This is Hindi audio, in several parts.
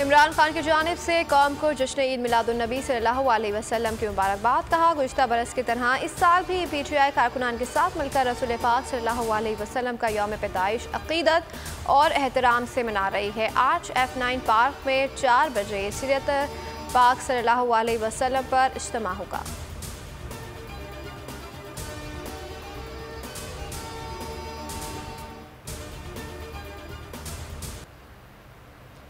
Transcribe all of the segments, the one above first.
इमरान खान की जानब से कौम को जश्न ईद मिलादुलनबी सल्लल्लाहु वसलम की मुबारकबाद। कहा गुजत बरस की तरह इस साल भी पी टी आई कारकुनान के साथ मिलकर रसूल पाक सल्लल्लाहु वसलम का योम पैदाइश, अकीदत और एहतराम से मना रही है। आज एफ़ नाइन पार्क में चार बजे सीरत पाक सल्लल्लाहु वसलम पर इज्तम होगा।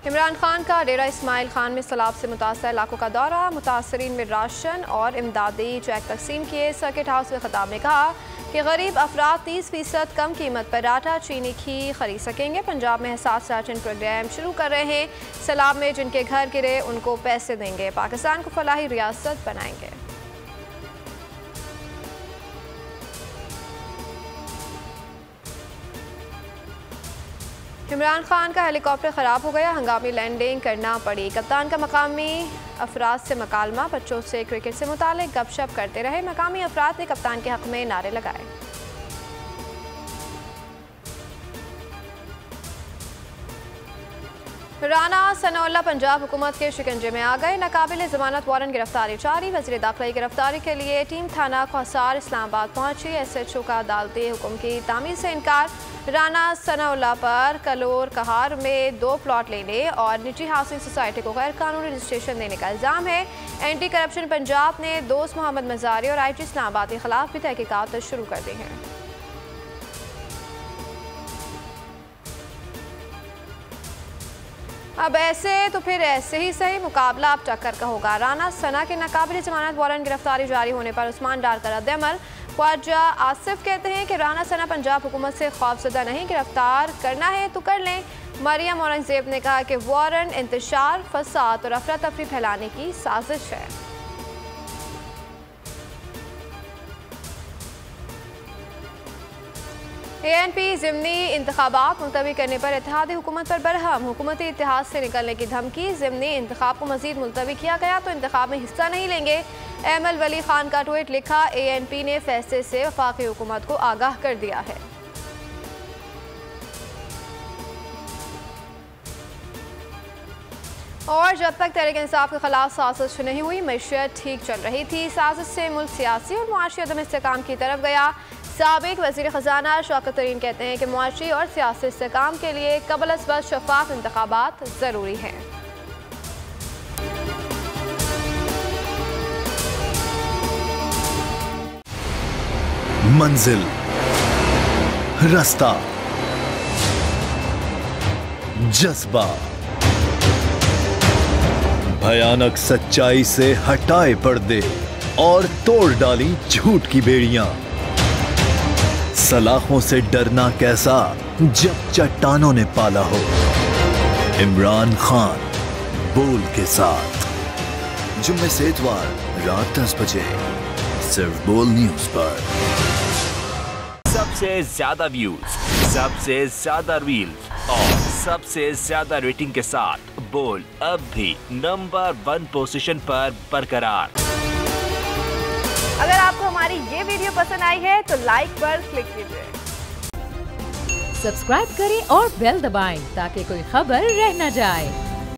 इमरान खान का डेरा इसमाइल खान में सैलाब से मुतासर इलाकों का दौरा, मुतासरीन में राशन और इमदादी चेक तकसीम किए। सर्किट हाउस में खताब ने कहा कि गरीब अफराद तीस फ़ीसद कम कीमत पर आटा, चीनी की खरीद सकेंगे। पंजाब में एहसास राशन प्रोग्राम शुरू कर रहे हैं। सैलाब में जिनके घर गिरे, उनको पैसे देंगे। पाकिस्तान को फलाही रियासत बनाएँगे। इमरान खान का हेलीकॉप्टर ख़राब हो गया। हंगामी लैंडिंग करना पड़ी। कप्तान का मकामी अफराद से मकालमा। बच्चों से क्रिकेट से मुतल गपशप करते रहे मकामी अफराद ने कप्तान के हक में नारे लगाए। राना सनौल्ला पंजाब हुकूमत के शिकंजे में आ गए। नाकबिल जमानत वारंट गिरफ्तारी जारी। वजी दाखिला की गिरफ्तारी के लिए टीम थाना खौसार इस्लामाबाद पहुँची। एस एच ओ का अदालती हुक्म की तामीर से इनकार। राना सनाउल्ला पर कलोर कहार में दो प्लॉट लेने और निजी हाउसिंग सोसाइटी को गैर कानूनी रजिस्ट्रेशन देने का इल्ज़ाम है। एंटी करप्शन पंजाब ने दोस्त मोहम्मद मजारी और आई टी इस्लामाबाद के खिलाफ भी तहकीकत शुरू कर दी हैं। अब ऐसे तो फिर ऐसे ही सही मुकाबला अब टक्कर का होगा। राना सना के नाकाबिल जमानत वारंट गिरफ्तारी जारी होने पर उस्मान डार का रद्दमल ख्वाजा आसिफ कहते हैं कि राना सना पंजाब हुकूमत से खौफजदा नहीं, गिरफ़्तार करना है तो कर लें। मरियम औरंगज़ेब ने कहा कि वारंट इंतशार, फसाद और अफरा तफरी फैलाने की साजिश है। ए एन पी ज़मनी इंतबात मुलतवी करने पर इतिहादी हुकूमत पर बरहम। हुकूमती इतिहास से निकलने की धमकी, ज़मनी इंतबाब को मजीद मुलतवी किया गया तो इंतबाब में हिस्सा नहीं लेंगे। एम एल वली खान का ट्वीट लिखा ए एन पी ने फैसले से वफाकी हुकूमत को आगाह कर दिया है। और जब तक तहरीक इंसाफ के खिलाफ साजिश नहीं हुई, मीशत ठीक चल रही थी। साजिश से मुल्क सियासी और मुआशी अदम इसकाम की तरफ़ गया। सबक वज़ीर ख़जाना शौकत तरीन कहते हैं कि मुआशी और सियासी इसकाम के लिए कबल असबत शफाफ इंतबात ज़रूरी हैं। मंजिल, रास्ता, जज्बा। भयानक सच्चाई से हटाए पर्दे और तोड़ डाली झूठ की बेड़ियाँ। सलाखों से डरना कैसा जब चट्टानों ने पाला हो। इमरान खान, बोल के साथ। जुम्मे से इतवार, रात दस बजे, सिर्फ़ बोल न्यूज़ पर। सबसे ज़्यादा व्यूज़ सबसे ज़्यादा रील्स और सबसे ज़्यादा रेटिंग के साथ बोल अब भी नंबर वन पोजीशन पर बरकरार। अगर आपको हमारी ये वीडियो पसंद आई है तो लाइक पर क्लिक कीजिए। सब्सक्राइब करें और बेल दबाएँ ताकि कोई खबर रह न जाए।